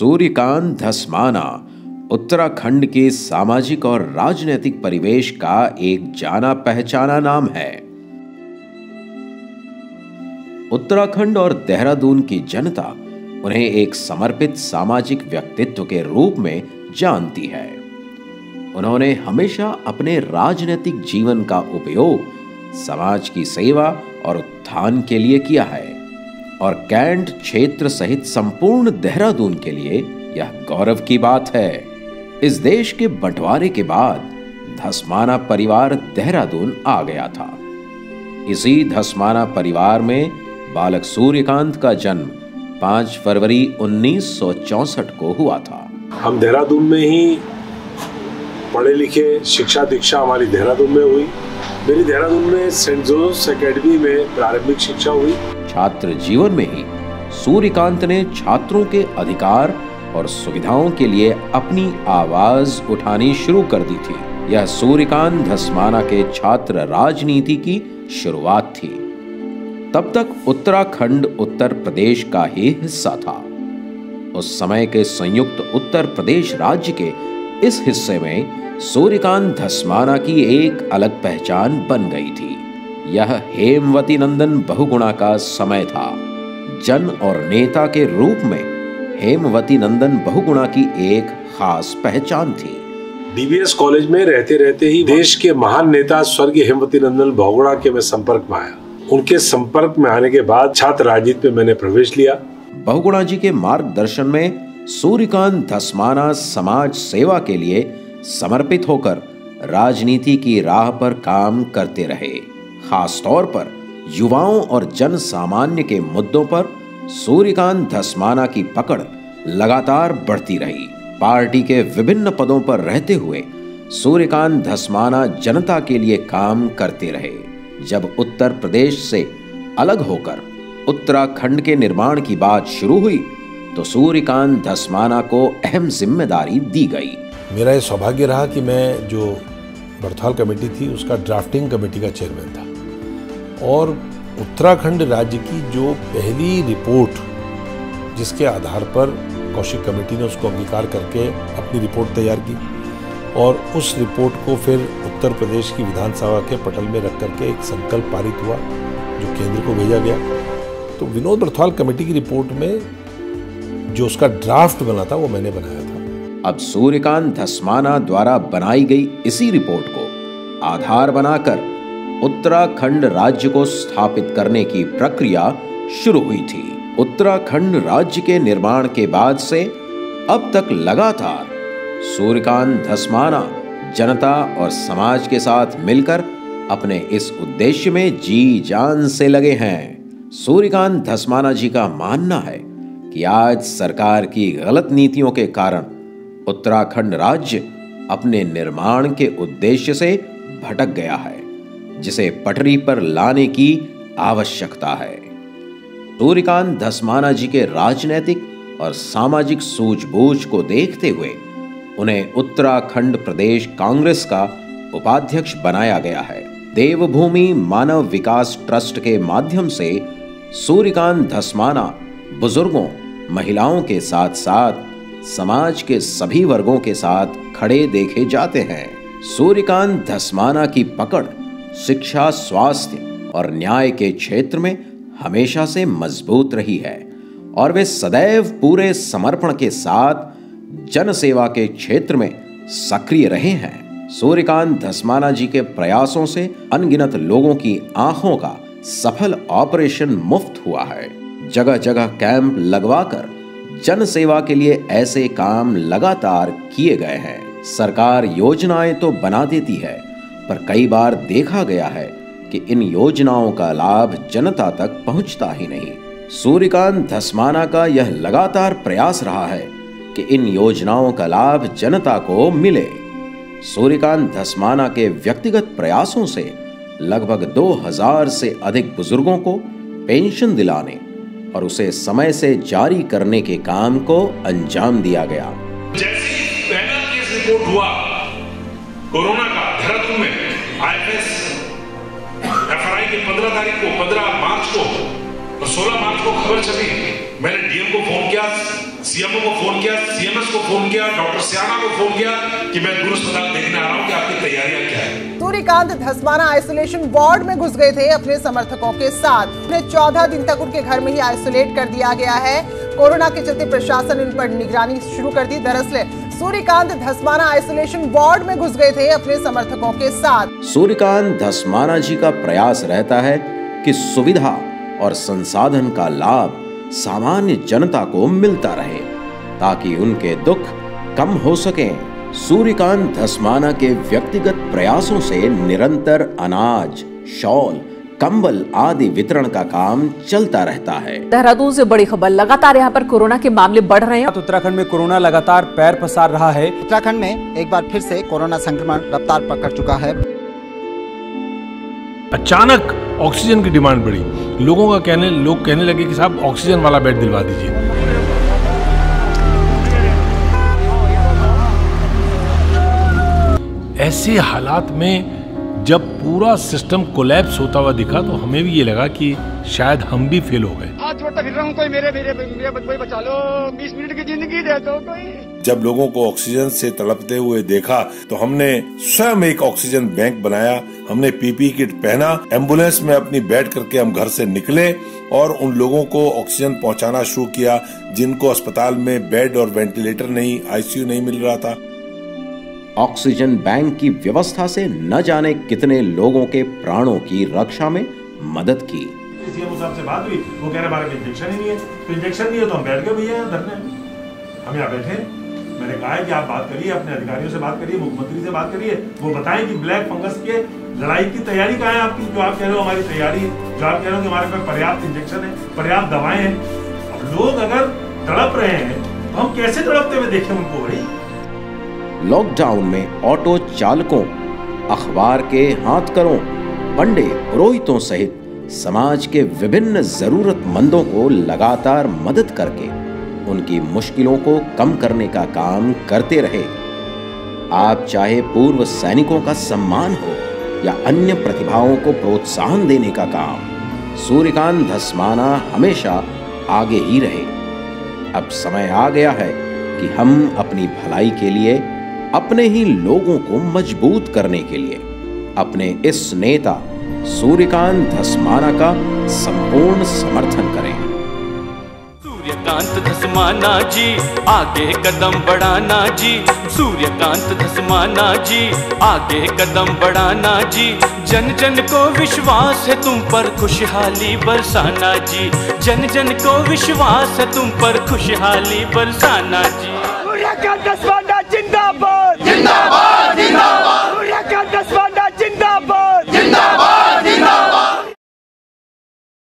सूर्यकांत धसमाना उत्तराखंड के सामाजिक और राजनीतिक परिवेश का एक जाना पहचाना नाम है। उत्तराखंड और देहरादून की जनता उन्हें एक समर्पित सामाजिक व्यक्तित्व के रूप में जानती है। उन्होंने हमेशा अपने राजनीतिक जीवन का उपयोग समाज की सेवा और उत्थान के लिए किया है। और कैंट क्षेत्र सहित संपूर्ण देहरादून के लिए यह गौरव की बात है। इस देश के बंटवारे के बाद धसमाना परिवार देहरादून आ गया था। इसी धसमाना परिवार में बालक सूर्यकांत का जन्म 5 फरवरी 1964 को हुआ था। हम देहरादून में ही पढ़े लिखे शिक्षा दीक्षा हमारी देहरादून में हुई। मेरी देहरादून में सेंट जोसेफ एकेडमी में प्रारंभिक शिक्षा हुई। छात्र जीवन में ही सूर्यकांत ने छात्रों के अधिकार और सुविधाओं के लिए अपनी आवाज़ उठानी शुरू कर दी थी। यह सूर्यकांत धसमाना के छात्र राजनीति की शुरुआत थी। तब तक उत्तराखंड उत्तर प्रदेश का ही हिस्सा था। उस समय के संयुक्त उत्तर प्रदेश राज्य के इस हिस्से में सूर्यकांत धसमाना की एक अलग पहचान बन गई थी। यह हेमवती नंदन बहुगुणा का समय था। जन और नेता के रूप में हेमवती नंदन बहुगुणा की एक खास पहचान थी। डीबीएस कॉलेज में रहते रहते ही देश के महान नेता स्वर्गीय हेमवती नंदन बहुगुणा के मैं संपर्क में आया। उनके संपर्क में आने के बाद छात्र राजनीति में मैंने प्रवेश लिया। बहुगुणा जी के मार्गदर्शन में सूर्यकांत धस्माना समाज सेवा के लिए समर्पित होकर राजनीति की राह पर काम करते रहे। खास तौर पर युवाओं और जन सामान्य के मुद्दों पर सूर्यकांत धसमाना की पकड़ लगातार बढ़ती रही। पार्टी के विभिन्न पदों पर रहते हुए सूर्यकांत धसमाना जनता के लिए काम करते रहे। जब उत्तर प्रदेश से अलग होकर उत्तराखंड के निर्माण की बात शुरू हुई तो सूर्यकांत धसमाना को अहम ज़िम्मेदारी दी गई। मेरा ये सौभाग्य रहा कि मैं जो बड़थाल कमेटी थी, उसका ड्राफ्टिंग कमेटी का चेयरमैन था। और उत्तराखंड राज्य की जो पहली रिपोर्ट, जिसके आधार पर कौशिक कमेटी ने उसको अंगीकार करके अपनी रिपोर्ट तैयार की, और उस रिपोर्ट को फिर उत्तर प्रदेश की विधानसभा के पटल में रख करके एक संकल्प पारित हुआ, जो केंद्र को भेजा गया। तो विनोद बर्थवाल कमेटी की रिपोर्ट में जो उसका ड्राफ्ट बना था, वो मैंने बनाया था। अब सूर्यकांत धसमाना द्वारा बनाई गई इसी रिपोर्ट को आधार बनाकर उत्तराखंड राज्य को स्थापित करने की प्रक्रिया शुरू हुई थी। उत्तराखंड राज्य के निर्माण के बाद से अब तक लगातार सूर्यकांत धस्माना जनता और समाज के साथ मिलकर अपने इस उद्देश्य में जी जान से लगे हैं। सूर्यकांत धस्माना जी का मानना है कि आज सरकार की गलत नीतियों के कारण उत्तराखंड राज्य अपने निर्माण के उद्देश्य से भटक गया है, जिसे पटरी पर लाने की आवश्यकता है। सूर्यकांत धसमाना जी के राजनैतिक और सामाजिक सूझबूझ को देखते हुए उन्हें उत्तराखंड प्रदेश कांग्रेस का उपाध्यक्ष बनाया गया है। देवभूमि मानव विकास ट्रस्ट के माध्यम से सूर्यकांत धसमाना बुज़ुर्गों महिलाओं के साथ साथ, समाज के सभी वर्गों के साथ खड़े देखे जाते हैं। सूर्यकांत धसमाना की पकड़, शिक्षा, स्वास्थ्य और न्याय के क्षेत्र में हमेशा से मज़बूत रही है और वे सदैव पूरे समर्पण के साथ जन सेवा के क्षेत्र में सक्रिय रहे हैं। सूर्यकांत धसमाना जी के प्रयासों से अनगिनत लोगों की आँखों का सफल ऑपरेशन मुफ़्त हुआ है। जगह जगह कैंप लगवाकर जन सेवा के लिए ऐसे काम लगातार किए गए हैं। सरकार योजनाएँ तो बना देती है, पर कई बार देखा गया है कि इन योजनाओं का लाभ जनता तक पहुँचता ही नहीं। सूर्यकांत धसमाना का यह लगातार प्रयास रहा है कि इन योजनाओं का लाभ जनता को मिले। सूर्यकांत धसमाना के व्यक्तिगत प्रयासों से लगभग 2000 से अधिक बुज़ुर्गों को पेंशन दिलाने और उसे समय से जारी करने के काम को अंजाम दिया गया। जैसे पहला केस रिपोर्ट हुआ, कोरोना का देहरादून में आईएफएस एफआरआई के 15 तारीख को 15 मार्च को और 16 मार्च को खबर चली। मैंने डीएम को फ़ोन किया, सीएमओ को फ़ोन किया, सीएमएस को फ़ोन किया, डॉक्टर सियाना को फ़ोन किया कि मैं गुरु अस्पताल देखने आ रहा हूँ। तैयारियाँ क्या है? सूर्यकांत धसमाना आइसोलेशन वार्ड में घुस गए थे अपने समर्थकों के साथ। उन्हें चौदह दिन तक उनके घर में ही आइसोलेट कर दिया गया है। कोरोना के चलते प्रशासन उन पर निगरानी शुरू कर दी। दरअसल सूर्यकांत धसमाना आइसोलेशन वार्ड में घुस गए थे अपने समर्थकों के साथ। सूर्यकांत धसमाना जी का प्रयास रहता है कि सुविधा और संसाधन का लाभ सामान्य जनता को मिलता रहे ताकि उनके दुख कम हो सके। सूर्यकांत धसमाना के व्यक्तिगत प्रयासों से निरंतर अनाज शॉल कंबल आदि वितरण का काम चलता रहता है। देहरादून से बड़ी खबर लगातार यहाँ पर कोरोना के मामले बढ़ रहे हैं। उत्तराखंड में कोरोना लगातार पैर पसार रहा है। उत्तराखंड में एक बार फिर से कोरोना संक्रमण रफ्तार पकड़ चुका है। अचानक ऑक्सीजन की डिमांड बढ़ी। लोगों का कहने लोग कहने लगे कि साहब ऑक्सीजन वाला बेड दिलवा दीजिए। ऐसे हालात में जब पूरा सिस्टम कोलैप्स होता हुआ दिखा तो हमें भी ये लगा कि शायद हम भी फेल हो गए। हाथ जोड़ता फिर रहा हूँ कोई मेरे मेरे मेरे कोई बचा लो। बीस मिनट की ज़िंदगी दे दो कोई। जब लोगों को ऑक्सीजन से तड़पते हुए देखा तो हमने स्वयं एक ऑक्सीजन बैंक बनाया। हमने पीपी किट पहना एंबुलेंस में अपनी बैठ करके हम घर से निकले और उन लोगों को ऑक्सीजन पहुंचाना शुरू किया जिनको अस्पताल में बेड और वेंटिलेटर नहीं आईसीयू नहीं मिल रहा था। ऑक्सीजन बैंक की व्यवस्था से न जाने कितने लोगों के प्राणों की रक्षा में मदद की। से बात हुई, वो कह रहे हमारे इंजेक्शन ही नहीं है। तो इंजेक्शन नहीं है तो हम बैठ गए भैया धरने हम यहाँ बैठे मैंने कहा है कि आप बात करिए, अपने अधिकारियों से बात करिए, मुख्यमंत्री से बात करिए। वो बताएँ कि ब्लैक फंगस के लड़ाई की तैयारी कहाँ है आपकी? जो आप कह रहे हो हमारी तैयारी जो आप कह रहे हो कि हमारे पास पर्याप्त इंजेक्शन है, पर्याप्त दवाएँ हैं। अब लोग अगर तड़प रहे हैं तो हम कैसे तड़पते हुए देखें उनको भाई। लॉकडाउन में ऑटो चालकों, अखबार के हाथकरों पंडे पुरोहितों सहित समाज के विभिन्न जरूरतमंदों को लगातार मदद करके उनकी मुश्किलों को कम करने का काम करते रहे। आप चाहे पूर्व सैनिकों का सम्मान हो या अन्य प्रतिभाओं को प्रोत्साहन देने का काम, सूर्यकांत धसमाना हमेशा आगे ही रहे। अब समय आ गया है कि हम अपनी भलाई के लिए अपने ही लोगों को मज़बूत करने के लिए अपने इस नेता सूर्यकांत धसमाना का संपूर्ण समर्थन करें। सूर्यकांत धसमाना जी आगे कदम बढ़ाना जी। सूर्यकांत धसमाना जी आगे कदम बढ़ाना जी। जन जन को विश्वास है तुम पर खुशहाली बरसाना जी। जन जन को विश्वास है तुम पर खुशहाली बरसाना जी। सूर्यकांत धसमाना जिंदाबाद जिंदाबाद